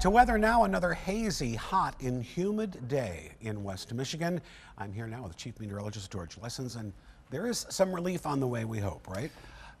To weather now, another hazy, hot, and humid day in West Michigan. I'm here now with Chief Meteorologist George Lessens, and there is some relief on the way, we hope, right?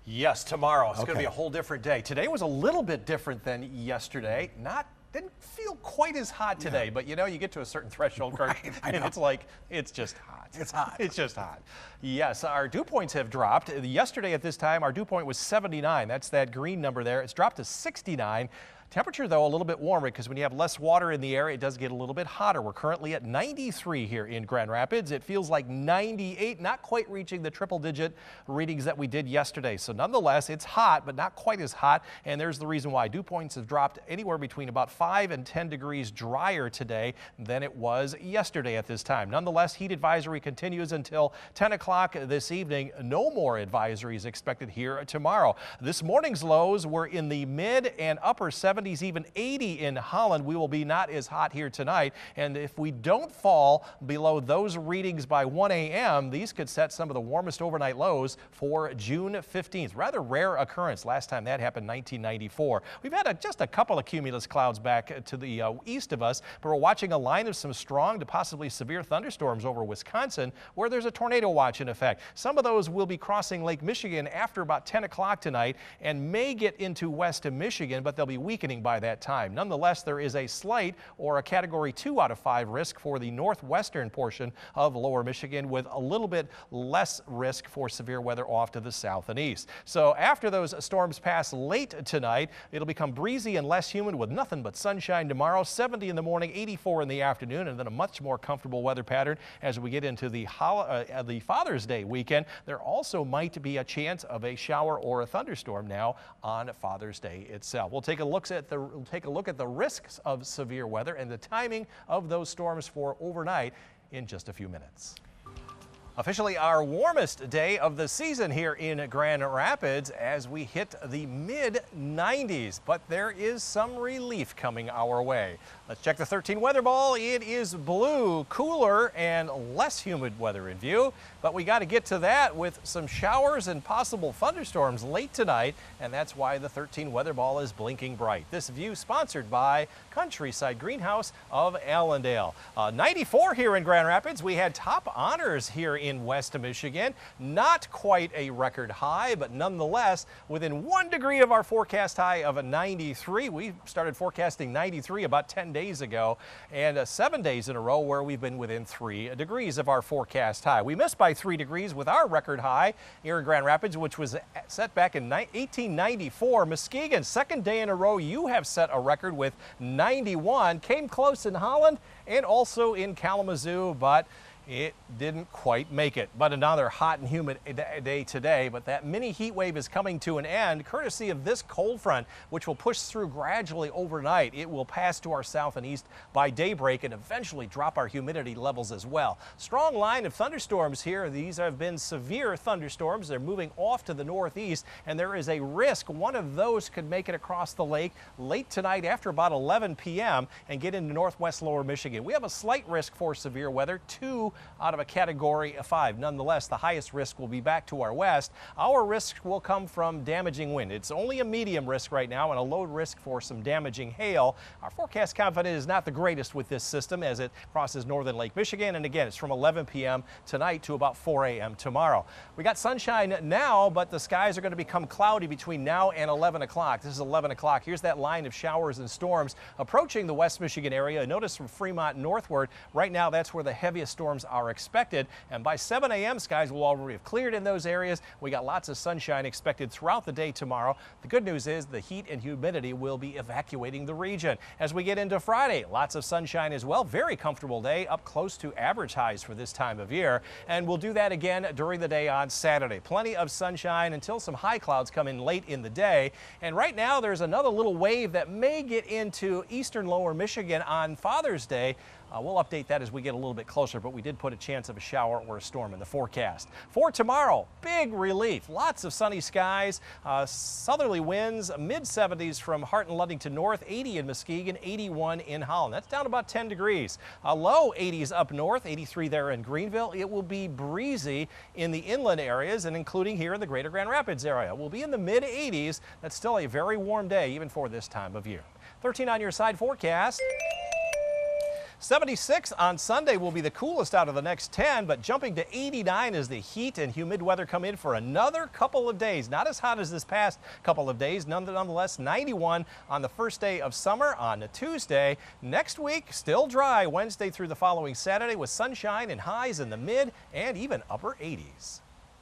Yes, tomorrow. It's going to be a whole different day. Today was a little bit different than yesterday. Not didn't feel quite as hot today, but you know, you get to a certain threshold, Kurt, Right, I and know. it's like it's just hot. It's hot. It's just hot. Yes, our dew points have dropped. Yesterday at this time, our dew point was 79. That's that green number there. It's dropped to 69. Temperature, though, a little bit warmer because when you have less water in the air, it does get a little bit hotter. We're currently at 93 here in Grand Rapids. It feels like 98, not quite reaching the triple digit readings that we did yesterday. So, nonetheless, it's hot, but not quite as hot. And there's the reason why. Dew points have dropped anywhere between about 5 and 10 degrees drier today than it was yesterday at this time. Nonetheless, heat advisory continues until 10 o'clock this evening. No more advisories expected here tomorrow. This morning's lows were in the mid and upper 70s, even 80 in Holland. We will be not as hot here tonight. And if we don't fall below those readings by 1 a.m., these could set some of the warmest overnight lows for June 15th. Rather rare occurrence. Last time that happened 1994. We've had a, just a couple of cumulus clouds back to the uh, east of us, but we're watching a line of some strong to possibly severe thunderstorms over Wisconsin where there's a tornado watch in effect. Some of those will be crossing Lake Michigan after about 10 o'clock tonight and may get into west of Michigan, but they'll be weakening by that time. Nonetheless, there is a slight or a category 2 out of 5 risk for the northwestern portion of lower Michigan with a little bit less risk for severe weather off to the south and east. So after those storms pass late tonight, it'll become breezy and less humid with nothing but sunshine tomorrow, 70 in the morning, 84 in the afternoon, and then a much more comfortable weather pattern as we get into the, hol- uh, the Father's Day weekend. There also might be a chance of a shower or a thunderstorm now on Father's Day itself. We'll take a look at the take a look at the risks of severe weather and the timing of those storms for overnight in just a few minutes. Officially our warmest day of the season here in Grand Rapids as we hit the mid 90s, but there is some relief coming our way. Let's check the 13 weather ball. It is blue, cooler, and less humid weather in view, but we got to get to that with some showers and possible thunderstorms late tonight, and that's why the 13 weather ball is blinking bright. This view sponsored by Countryside Greenhouse of Allendale. Uh, 94 here in Grand Rapids. We had top honors here in West Michigan. Not quite a record high, but nonetheless within one degree of our forecast high of a 93. We started forecasting 93 about 10 days ago, and uh, seven days in a row where we've been within three degrees of our forecast high. We missed by three degrees with our record high here in Grand Rapids, which was set back in ni- 1894. Muskegon, second day in a row, you have set a record with 91. Came close in Holland and also in Kalamazoo, but it didn't quite make it. But another hot and humid day today. But that mini heat wave is coming to an end, courtesy of this cold front, which will push through gradually overnight. It will pass to our south and east by daybreak and eventually drop our humidity levels as well. Strong line of thunderstorms here. These have been severe thunderstorms. They're moving off to the northeast, and there is a risk one of those could make it across the lake late tonight after about 11 p.m. and get into northwest lower Michigan. We have a slight risk for severe weather, two out of a category of five. Nonetheless, the highest risk will be back to our west. Our risk will come from damaging wind. It's only a medium risk right now and a low risk for some damaging hail. Our forecast confidence is not the greatest with this system as it crosses northern Lake Michigan. And again, it's from 11 p.m. tonight to about 4 a.m. tomorrow. We got sunshine now, but the skies are going to become cloudy between now and 11 o'clock. This is 11 o'clock. Here's that line of showers and storms approaching the West Michigan area. Notice from Fremont northward, right now that's where the heaviest storms are expected. And by 7 a.m., skies will already have cleared in those areas. We got lots of sunshine expected throughout the day tomorrow. The good news is the heat and humidity will be evacuating the region. As we get into Friday, lots of sunshine as well. Very comfortable day, up close to average highs for this time of year. And we'll do that again during the day on Saturday. Plenty of sunshine until some high clouds come in late in the day. And right now, there's another little wave that may get into eastern lower Michigan on Father's Day. Uh, we'll update that as we get a little bit closer, but we did put a chance of a shower or a storm in the forecast. For tomorrow, big relief. Lots of sunny skies, uh, southerly winds, mid 70s from Hart and Ludington north, 80 in Muskegon, 81 in Holland. That's down about 10 degrees. Uh, low 80s up north, 83 there in Greenville. It will be breezy in the inland areas and including here in the greater Grand Rapids area. We'll be in the mid 80s. That's still a very warm day even for this time of year. 13 on your side forecast. 76 on Sunday will be the coolest out of the next 10, but jumping to 89 as the heat and humid weather come in for another couple of days. Not as hot as this past couple of days, nonetheless 91 on the first day of summer on the Tuesday. Next week, still dry Wednesday through the following Saturday with sunshine and highs in the mid and even upper 80s.